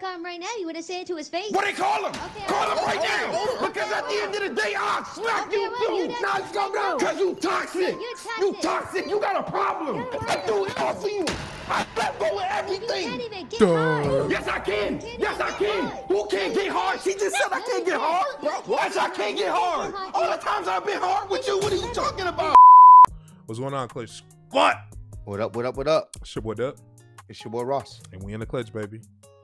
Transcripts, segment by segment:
call him right now, you would have said it to his face. What they call him? Okay, call all him right. right now. Okay, okay, because at the end of the day, I'll slap Okay, you well, too. you done Nah, said come down. Because you toxic. You're You toxic. toxic. You got a problem. I do it all for you. I let go of can't everything. even get hard. Yes, I can. Yes, I can. Who can't get hard? She just said I can't get hard. Yes, I can't get hard. All the times I've been hard with you, what are you talking about? What's going on, Clutch? What? What up, what up, what up? Shit, what up? It's your boy Ross. And we in the clutch, baby.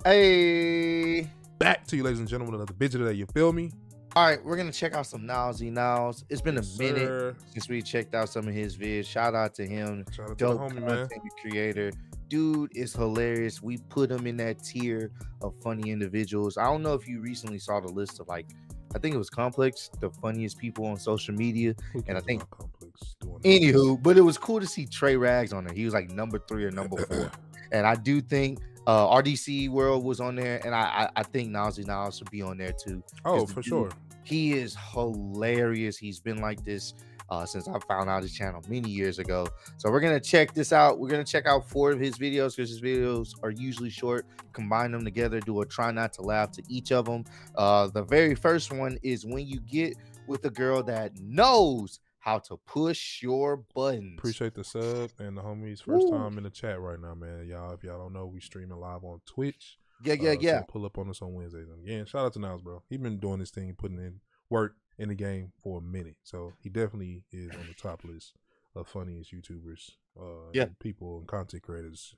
Hey. Back to you, ladies and gentlemen, another bitch today. You feel me? All right, we're gonna check out some Nileseyy Niles. It's been a minute sir. since we checked out some of his vids. Shout out to him. Shout out to the Dope homie, man. creator. Dude is hilarious. We put him in that tier of funny individuals. I don't know if you recently saw the list of like, I think it was Complex, the funniest people on social media. Who And I think- complex doing? Anywho, but it was cool to see Tra Rags on there. He was like number three or number four. and I do think uh RDC World was on there, and I I, I think Nowsy Now should be on there too. Oh, for dude- sure. He is hilarious. He's been like this uh, since I found out his channel many years ago. So we're gonna check this out. We're gonna check out four of his videos because his videos are usually short. Combine them together, do a try not to laugh to each of them. Uh, the very first one is when you get with a girl that knows how to push your buttons. Appreciate the sub and the homies. First Woo. time in the chat right now, man. Y'all, if y'all don't know, we streaming live on Twitch. Yeah, yeah, Uh, so yeah. pull up on us on Wednesdays. And again, shout out to Niles, bro. He been doing this thing, putting in work in the game for a minute. So he definitely is on the top list of funniest YouTubers, uh, Yeah. and people and content creators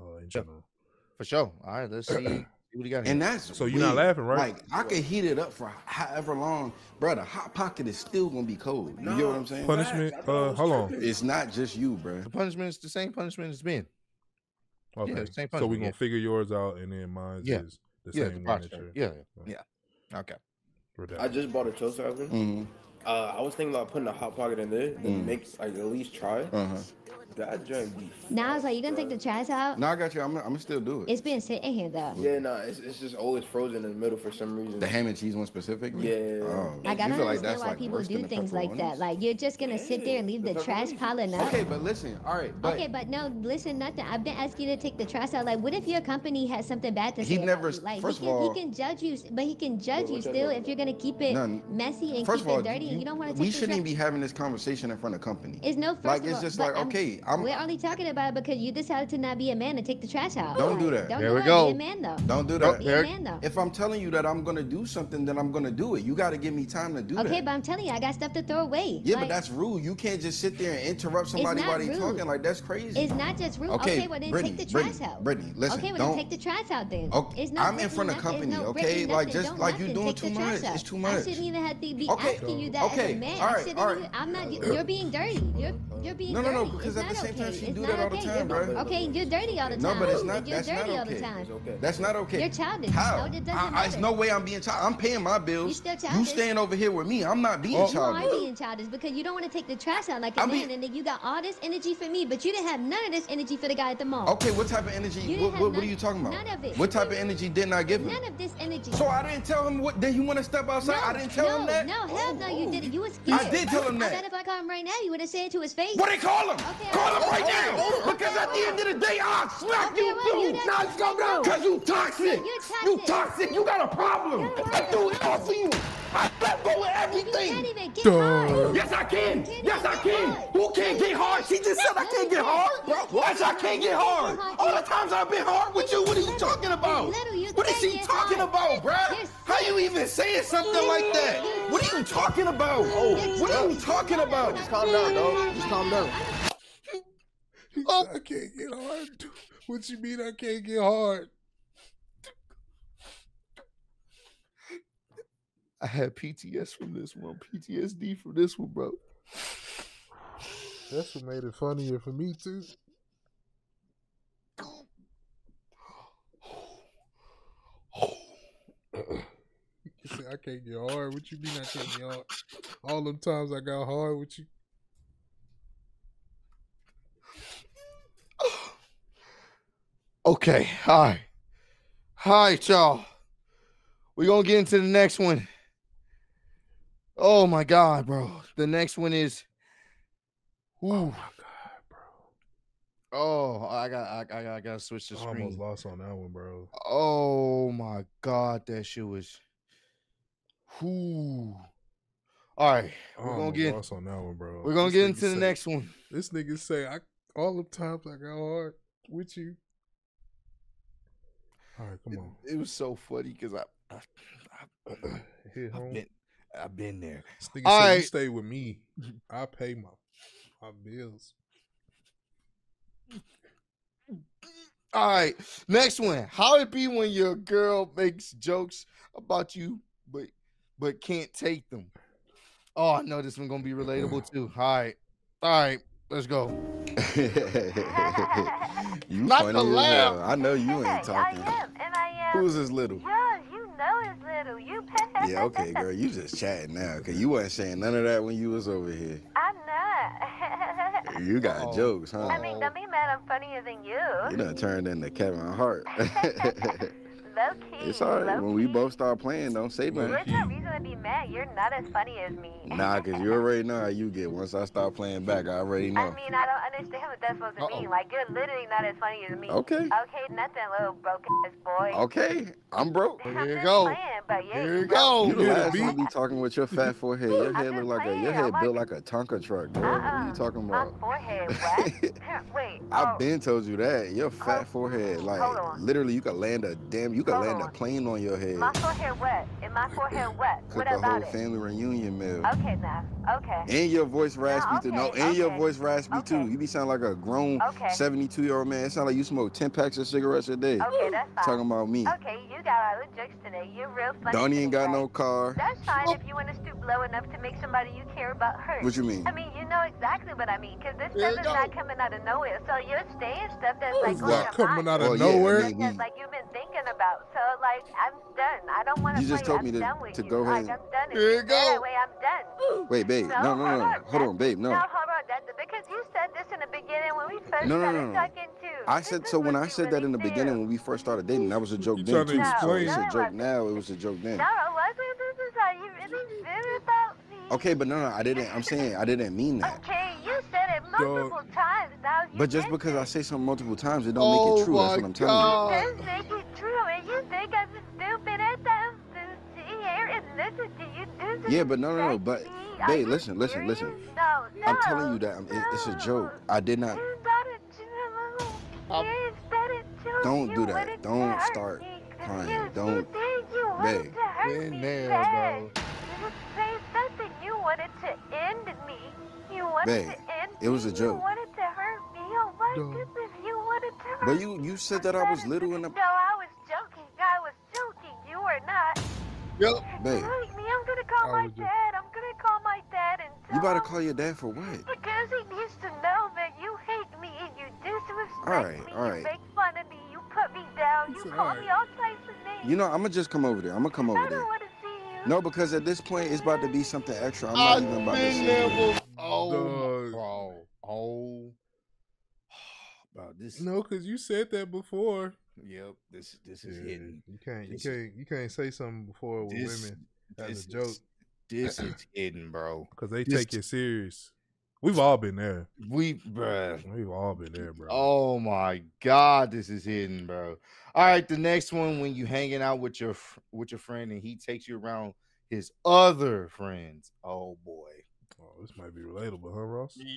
uh, in Yeah. general. For sure. All right, let's see, see what he got here. And that's So you're not laughing, right? Like I could heat it up for however long, bro. The hot pocket is still gonna be cold. You get what I'm saying? Punishment. Uh, hold on. It's not just you, bro. the punishment is the same punishment it's been. Okay. the same so punishment, we gonna yeah. figure yours out, and then mine Yeah. is the Yeah, same the one. podcast. Yeah, Okay. yeah. Okay. I just bought a toaster oven. Mm-hmm. Uh, I was thinking about putting a hot pocket in there, then Mm. make like at least try. Uh-huh. That joint be. Now it's like, you gonna take the trash out? No, I got you. I'm, I'm gonna still do it. It's been sitting here though. Yeah, nah, it's, it's just always frozen in the middle for some reason. The ham and cheese one specifically. Yeah. Oh, Like I you don't feel like understand why like people do things like that. Like you're just gonna sit there and leave the trash piling up. Okay, but listen. All right, but Okay, but no, listen, nothing. I've been asking you to take the trash out. Like, what if your company has something bad to He never- About you? Like, first he of all- he can judge you, but he can judge you still if you're gonna keep it None. messy and first keep all, it dirty. and you don't want to take it. we shouldn't trash. be having this conversation in front of company. It's no first like it's just like I'm- okay, I'm. We're only talking about it because you decided to not be a man and take the trash out. Don't do that. Don't There do we that. go. Be a man though. Don't do Don't- that. Be a man though. If I'm telling you that I'm gonna do something, then I'm gonna do it. You got to give me time to do that. Okay, but I'm telling you, I got stuff to throw away. Yeah, Like, but that's rude. You can't just sit there and interrupt somebody while they rude. talking. Like that's crazy. It's not just rude. Okay, Okay, well then Brittany, take the trash Brittany, out. Brittany, listen, Okay, well don't- then take the trash out then. Okay, It's no I'm in front of company, no okay? Brittany Like, just Don't like you nothing. doing too much. It's too much. I shouldn't even have to be asking you that as a man. all I shouldn't. I'm not. Uh, you're being dirty. You're you're being No, no, dirty. no, because It's at the same time, okay. she It's do that all the okay. time, You're- bro. Okay, you're dirty all the time. No, but it's not. You're That's dirty not all the okay. time. Okay. That's not okay. You're childish. How? No, I, I, it's no way I'm being child. I'm paying my bills. You still childish. You childish. staying over here with me. I'm not being oh. childish. You are being childish because you don't want to take the trash out like a I man, mean- and then you got all this energy for me, but you didn't have none of this energy for the guy at the mall. Okay, what type of energy? What, what, what are you talking about? none of it. What type of energy didn't I give him? None of this energy. So I didn't tell him what. Did he want to step outside? I didn't tell him that. No, hell no, you Oh. didn't. You was scared. I did tell him I that. bet if I call him right now, you would have said to his face. What they call him? Okay, call him all right right. now. Okay, because at the end of the day, I'll slap Okay, you well, you too. done Nah, said come no. down. Because you toxic. You're toxic. toxic. You got a problem. You're I do it all for you. I let go of everything. Duh. Yes, I can. Yes, I can. Who can't get hard? She just said I can't get hard. Yes, I can't get hard. All the times I've been hard with you, what are you talking about? What is she talking about, bruh? How you even saying something like that? What are you talking about? What are you talking about? Just calm down, dog. Just calm down. Oh, I can't get hard. What you mean I can't get hard? I had PTS from this one, PTSD from this one, bro. That's what made it funnier for me too. You say I can't get hard. What you mean I can't get hard? All them times I got hard with you. Okay, all right. All right, y'all. We're gonna get into the next one. Oh my god, bro. The next one is Oh my god, bro. Oh, I got I, I, I gotta switch the I almost lost on that one, bro. Oh my god, that shit was. Whoo. All right, we're gonna get what's on that one, bro. we're gonna This get into the say- next one. This nigga say I all the times I got hard with you. All right, come It, on. it was so funny because I, I, I Hit I've been I've been there. This nigga All say you right. stay with me. I pay my my bills. All right, next one. How it be when your girl makes jokes about you, but but can't take them? Oh, I know this one gonna be relatable too. All right, all right, let's go. you Not funny the as laugh. hell. I know you ain't talking. I am, and I am. Who's this little? Yeah, you know it's little. You pay. Yeah, okay, girl. You just chatting now, cause you wasn't saying none of that when you was over here. I'm not. You got Oh. jokes, huh? I mean, don't be mad. I'm funnier than you. You done turned into Kevin Hart. Low key. it's all right. low When we both start playing, don't say Low nothing. There's no reason to be mad. You're not as funny as me. Nah, cause you already know how you get. Once I start playing back, I already I know. mean, I don't understand what that's supposed to Uh-oh. mean. Like, you're literally not as funny as me. Okay. Okay, nothing, little broke ass boy. Okay, I'm broke. I'm Here you just go. Playing, but yeah, Here you you broke. go. You the hear the last one beat? be talking with your fat forehead. Your head look like a playing. your I'm head built like- like a Tonka truck, girl. Uh-uh. What are you talking My about? forehead, what? Wait. I've oh, been told you that. Your uh, fat Oh, forehead, like literally, you could land a damn, you could Hold land a plane on your head. My forehead wet. And my forehead wet. Cook What a whole it? family reunion meal. Okay, now. Okay. And your voice raspy too. No, okay, and your voice raspy too. okay. You be sound like a grown Okay. 72 year old man. It sound like you smoke 10 packs of cigarettes a day. Okay, that's fine. Talking about me. Okay, you got all the jokes today. You're real funny. Donnie ain't got today. no car. That's fine if you want to stoop low enough to make somebody you care about hurt. What you mean? I mean, you know exactly what I mean, because this There stuff you is not coming out of nowhere. So you're saying stuff that's like is on that your coming mind. out of Oh, yeah, I nowhere? mean, That's like you've been thinking about. So like, I'm done. I don't want to You just play. told I'm me to- done with to go ahead Like, I'm done. Here you go. That way, I'm done. Wait, babe. No, no, no, no. Hold on, babe. No. No, hold on. That, because you said this in the beginning when we first No, no, started no, no. talking too. I said is so when I you said that in the feel. beginning when we first started dating, that was a joke You then trying to too. So explain. it's a joke it now. It was a joke then. No, it wasn't. This is how you really feel about me. Okay, but no, no, I didn't. I'm saying I didn't mean that. Okay, you said it multiple times. Now you But just think because I say something multiple times, it don't Oh make it oh true. That's what I'm telling God. Just make it true, and you think I'm stupid at times to sit here and listen to you do Yeah, but no, no, no, but, babe, listen, listen, listen. No, you. no. I'm telling you that um, it, it's a joke. I did not. It's not joke. Um, It's not a joke. Don't do that. Don't start me 'cause crying. You, Don't- You think you wanted Babe. to hurt Been me there, bro. You say something. You wanted to end me. You wanted Babe, to end it was a joke. You wanted to hurt me. Oh my Duh. goodness. You wanted to hurt But you you said that I was little in the. No, I was joking. I was joking. You were not. Yep. Babe, Hate me. I'm gonna call I my was just- dad. You about to call your dad for what? because he needs to know that you hate me and you disrespect Alright, me. alright. You make fun of me. You put me down. You call alright. me all types of names. You know, I'm gonna just come over there. I'm gonna come I over don't there. want to see you. No, because at this point it's about to be something extra. I'm I've not even about to been say. there. it. Oh, Dog. bro. Oh, bro. This. No, because you said that before. Yep. This. This is Yeah, hidden. You can't. You This is- can't. You can't say something before with This, women as this a joke Is, this is hidden, bro. because they this- take it serious. We've all been there. We, bro. We've all been there, bro. Oh my God, this is hidden, bro. All right, the next one when you hanging out with your with your friend and he takes you around his other friends. Oh boy. Oh, this might be relatable, huh, Ross?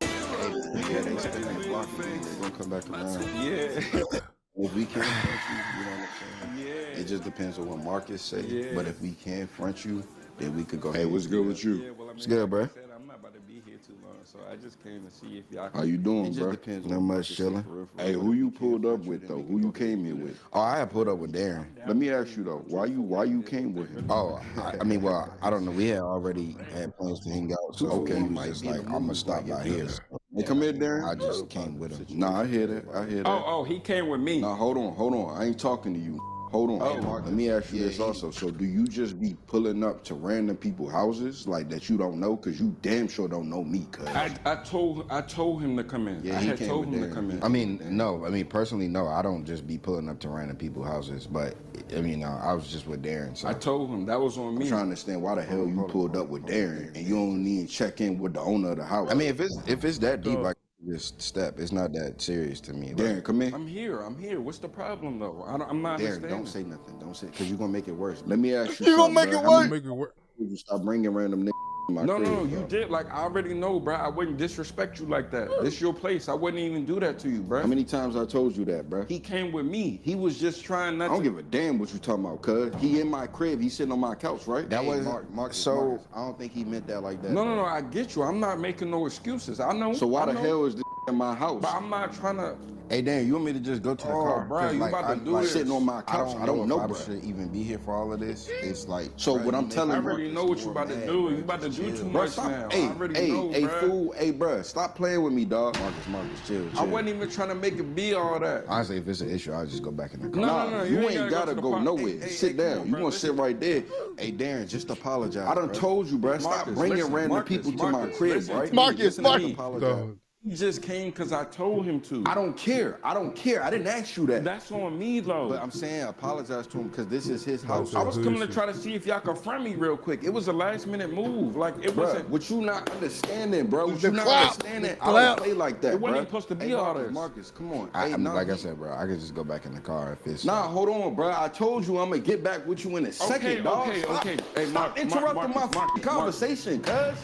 Yeah, they stay in the block. They're gonna come back around. Yeah. If we can't front you, you know what I'm saying? Yeah. It just depends on what Marcus say. Yeah. But if we can't front you, then we could go. Hey, what's good with you? Yeah, well, I mean, It's good, like bruh. I said, I'm not about to be here too long, so I just came to see if y'all. How you doing, It just bro? depends. Not much chilling. Hey, who you pulled up with though? Who you came here with? Oh, I had pulled up with Darren. Let me ask you though, why you why you came with him? Oh, I, I mean, well, I don't know. We had already had plans to hang out, so Okay. he was just like, "I'm gonna stop by here." So Hey, come here, I just came with him. Nah, I hear that. I hear that. Oh, oh, he came with me. Now hold on, hold on. I ain't talking to you. Hold on. Oh. Let me ask you Yeah, this also. So do you just be pulling up to random people houses like that you don't know? Cause you damn sure don't know me, cuz. I, I told I told him to come in. Yeah, I he had came told with him to come in. I mean, no. I mean, personally, no. I don't just be pulling up to random people's houses, but I mean, uh, I was just with Darren. So I told him that was on me. I'm me. trying to understand why the hell you pulled up with Darren and you don't even check in with the owner of the house. I mean, if it's if it's that deep, Dog. Like just step. It's not that serious to me. Like, Darren, come in. I'm here. I'm here. What's the problem though? I don't, I'm not Darren, understanding. don't say nothing. Don't say because you're gonna make it worse. Let me ask you. You're gonna make it bro. How work? Make it work. You stop bringing random niggas in my No, crib, no, you bro? did. Like I already know, bro. I wouldn't disrespect you like that. This your place. I wouldn't even do that to you, bro. How many times I told you that, bro? He came with me. He was just trying I don't to. give a damn what you talking about, cuz. He in my crib. He sitting on my couch, right? That Hey, was Mark, Marcus, so. Marcus, I don't think he meant that like that. no, no, no. I get you. I'm not making no excuses. I know. So why I the know, hell is this in my house? But I'm not trying to. Hey Dan, you want me to just go to the Oh, car? Bro, you like, about to I- do like, this. sitting on my I couch. don't, I don't know, if I bro. should even be here for all of this. It's like So bruh, what I'm make telling I me you- already know what you're about to do. bruh. You about to do too Bro, much stop. now. Hey, I already hey, know, hey, bruh. fool. Hey, bruh, stop playing with me, dog. Marcus, Marcus, chill, chill. I wasn't even trying to make it be all that. Honestly, if it's an issue, I'll just go back in the car. No, Nah, no, no, you, you ain't ain't gotta gotta go go nowhere. Hey, hey, sit down. on, you bro, gonna sit right there. Hey Darren, just apologize. I done told you, bruh. Stop bringing random people to my crib, listen right? to me, Marcus, listen Marcus. Me. Apologize. Dog. He just came because I told him to. I don't care. I don't care. I didn't ask you that. That's on me though. But I'm saying apologize to him because this is his house. I was coming to try to see if y'all could friend me real quick. It was a last minute move. Like it Bruh, wasn't. what you not understanding, bro? What The you not clap. understanding? The I don't play like that, It wasn't bruh. supposed to be hey, all Marcus, this. Marcus, come on. I, hey, I'm, nah, like I said, bro, I could just go back in the car if it's. Nah, hold on, bro. I told you I'm gonna get back with you in a second, Okay, dog. okay, Stop, okay. Hey, stop Mark- interrupting Mark- my Marcus, Marcus, conversation, cuz.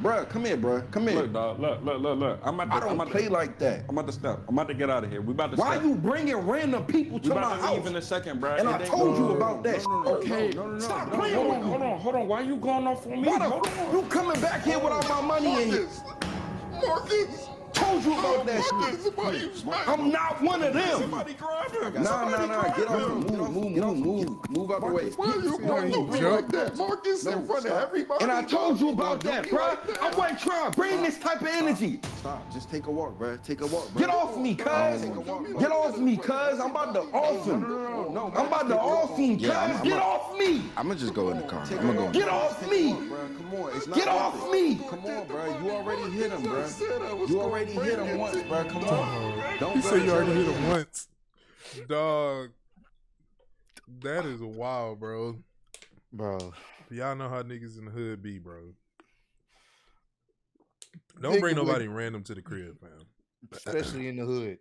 Bruh, come here, bruh. Come here. Look, dog. Look, look, look, look. I'm about to. I I'm don't about play to, like that. I'm about to step. I'm about to get out of here. We about to. Why step. you bringing random people We to my about to house? leave in a second, bro. And I It ain't told you about that. No, no, no, Okay, no, no, no, stop no, playing hold with on, me. hold on, hold on. Why you going off on me? Why the Hold on. you coming back here without my money in here? Marcus. Told you about that shit. I'm not one of them. Somebody grab him. Nah, nah, nah. Get off. Move, move, move, move, move out the way. Why are you going to be like that, Marcus, in front of everybody? And I told you about that, bro. I wasn't trying to bring this type of energy. Stop. Just take a walk, bro. Take a walk, bro. Get off me, cuz. Get off me, cuz. I'm about to off him. I'm about to off him, cuz. Yeah, I'm- I'm Get off me. I'm gonna just go in the car. I'm gonna go. Get off me. Bro, come on. Get off me. Come on, bro. You already hit him, bro. said I was You gonna already hit him once, bro. Come on. Don't He go said you already hit him once. Dog. That is wild, bro. bro. Y'all know how niggas in the hood be, bro. Don't bring nobody random to the crib, fam. Especially in the hood.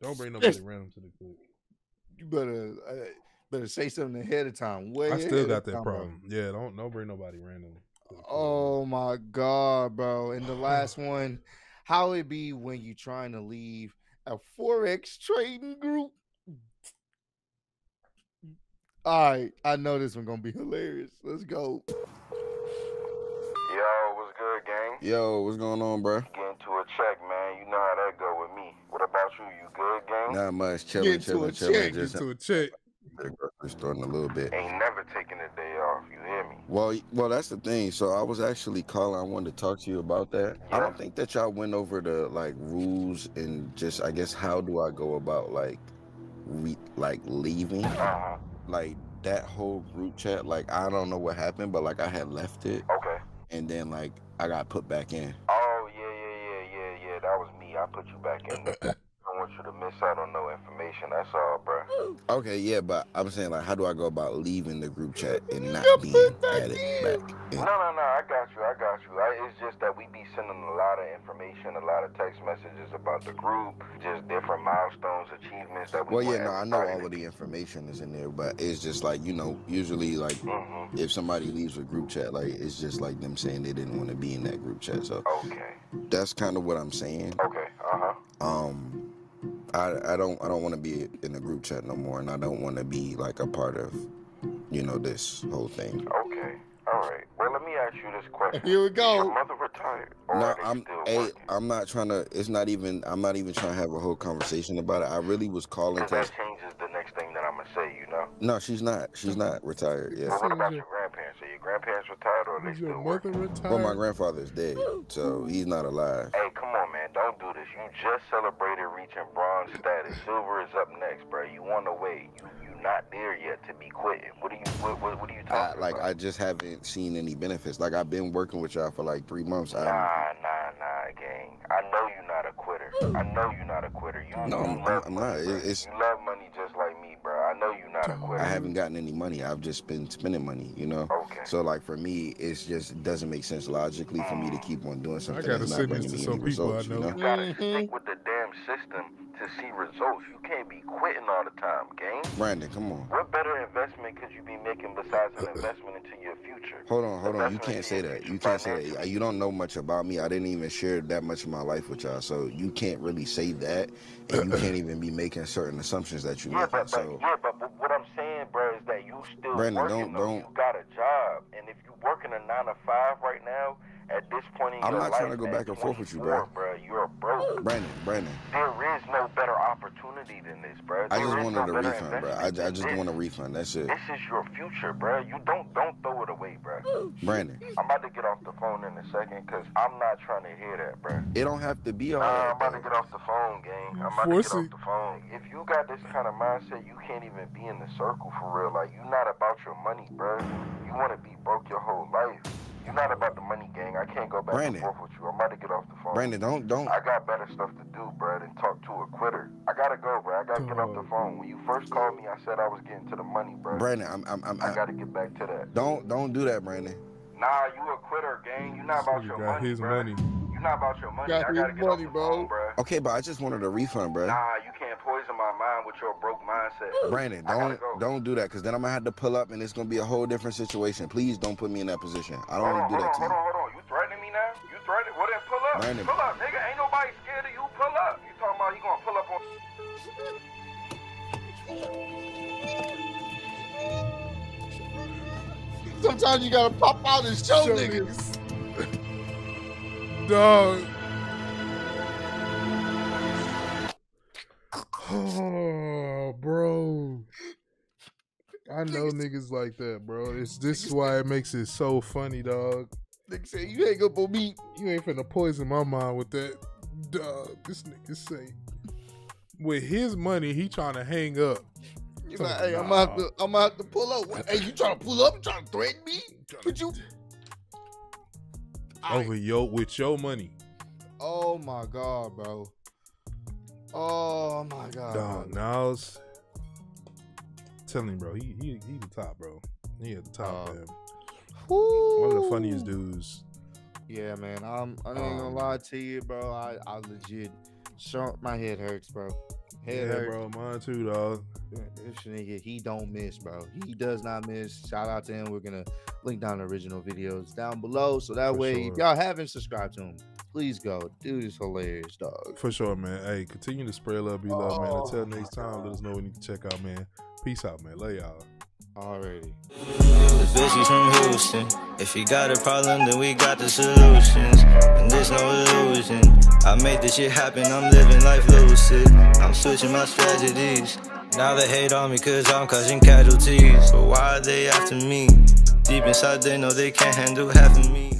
Don't bring nobody random to the crib. You better uh, better say something ahead of time. Way I still got that time, bro. problem. Yeah, don't don't bring nobody random. to the crib. Oh my god, bro. And the last one, how it be when you trying to leave a Forex trading group? All right, I know this one gonna be hilarious. Let's go. Yo, what's good, gang? Yo, what's going on, bro? Getting to a check, man. You know how that go with me. What about you? You good, gang? Not much. Chilling, Get chilling, chilling. check, Just Get to a check. At the grocery store in a little bit. Ain't never taking a day off. You hear me? Well, well, that's the thing. So I was actually calling. I wanted to talk to you about that. I don't think that y'all went over the like rules and just, I guess, how do I go about like, re- like leaving, Uh-huh. like that whole group chat. Like I don't know what happened, but like I had left it, Okay. and then like I got put back in. Oh, yeah, yeah, yeah, yeah, yeah. That was me. I put you back in there. I don't want you to miss out on no information. That's all, bruh. Okay, yeah, but I'm saying like, how do I go about leaving the group chat and not being put back added in. back? No, no, no. I got you. I got you. I, it's just that we be sending a lot of information, a lot of text messages about the group, just different milestones, achievements that we Well, yeah, no, I know all of the information is in there, but it's just like you know, usually like Mhm. if somebody leaves a group chat, like it's just like them saying they didn't want to be in that group chat. So Okay. that's kind of what I'm saying. Okay. Uh huh. Um, I I don't I don't want to be in the group chat no more, and I don't want to be like a part of, you know, this whole thing. Okay. All right. Well, let me ask you this question. Here we Is your go. mother retired? No, I'm still a working? I'm not trying to. It's not even. I'm not even trying to have a whole conversation about it. I really was calling Because because that changes the next thing that I'm gonna say. You know. no, she's not. She's not retired But yet. what Is about your- your grandparents? Are your grandparents retired or are they Is your still working? retired? Well, my grandfather's dead, so he's not alive. Hey, come on, man. Don't do this. You just celebrated reaching bronze status. Silver is up next, bro. You on the way. You you not there yet to be quitting. What are you what, what, what are you I, talking like about? I just haven't seen any benefits. Like I've been working with y'all for like three months. I, Nah, nah, nah, gang. I know you're not a quitter. I know you're not a quitter. You, No, you I'm- love I'm not. It- it's- You love money just like me, bro. I know you're not not a quitter. I haven't gotten any money. I've just been spending money, you know. Okay. So like for me, it's just it doesn't make sense logically for me to keep on doing something gotta that's not send this bringing to me some any people I results. You know. know. You gotta stick with the damn system to see results. You can't be quitting all the time, gang. Brandon, come on. What better investment could you be making besides an investment into your future? Hold on, hold on. You can't say that. You can't say that. You don't know much about me. I didn't even share that much of my life with y'all, so you can't really say that, and you can't even be making certain assumptions that you Yeah, making. but, but So yeah, but, but what I'm saying, bro, is that you still Brandon, working. don't- though. don't- You got a job, and if you're working a nine to five right now, at this point in I'm your not life, trying to go back and forth with you, bro. bro, you're broke. Brandon, Brandon, There is no better opportunity than this, bro. I just is wanted no a refund, bro. I, I just than want a refund. That's it, This is your future, bro. You don't don't throw it away, bro. Brandon. I'm about to get off the phone in a second because I'm not trying to hear that, bro. It don't have to be all Nah, I'm that. about to get off the phone, gang. I'm about Force to get it. off the phone. If you got this kind of mindset, you can't even be in the circle for real. Like, you're not about your money, bro. You want to be broke your whole life. You're not about the money, gang. I can't go back Brandon. and forth with you. I'm about to get off the phone. Brandon, don't don't. I got better stuff to do, bro, than talk to a quitter. I gotta go, bro. I gotta get off the phone. When you first called me, I said I was getting to the money, bro. Brandon, I'm I'm, I'm I I, gotta get back to that. don't don't do that, Brandon. Nah, you a quitter, gang. You not about Nigga your got money, his bro. money. You not about your money. Got I gotta get money, off the bro. phone, bro. Okay, but I just wanted a refund, bro. Nah, you can't poison my mind with your broke mindset. Brandon, don't go. don't do that, because then I'm gonna have to pull up, and it's gonna be a whole different situation. Please don't put me in that position. I don't want to do that on, to hold you. on, hold on. You threatening me now? You threatening? Well then pull up. Brandon. Pull up, nigga. Ain't nobody scared of you. Pull up. You talking about he gonna pull up on? Sometimes you gotta pop out and show, Show niggas. Dog. Know niggas like that, bro. It's this is why it makes it so funny, dog. Nigga say you ain't up on me. You ain't finna poison my mind with that, dog. This nigga say, with his money, he trying to hang up. You oh, like, hey, I'm gonna I'm gonna have to pull up. What, hey, you trying to pull up? You trying to threaten me? But you, over your with your money, oh my god, bro. Oh my god. dog. bro. Nas, telling him, bro, he he he the top, bro. He at the top, Uh, man. One of the funniest dudes. Yeah, man. I'm. I ain't gonna Um, lie to you, bro. I, I legit, so my head hurts, bro. Head yeah, hurts. bro. Mine too, dog. This nigga, he don't miss, bro. He does not miss. Shout out to him. We're gonna link down the original videos down below, so that For way, sure. if y'all haven't subscribed to him, please go. Dude is hilarious, dog. For sure, man. Hey, continue to spread love, be love, man. Oh Until next time, let us know what you need to check out, man. Peace out, man. Love y'all. Already. The bitch is from Houston. If you got a problem, then we got the solutions. And there's no illusion. I made this shit happen, I'm living life lucid. I'm switching my strategies. Now they hate on me cause I'm causing casualties. But why are they after me? Deep inside, they know they can't handle half of me.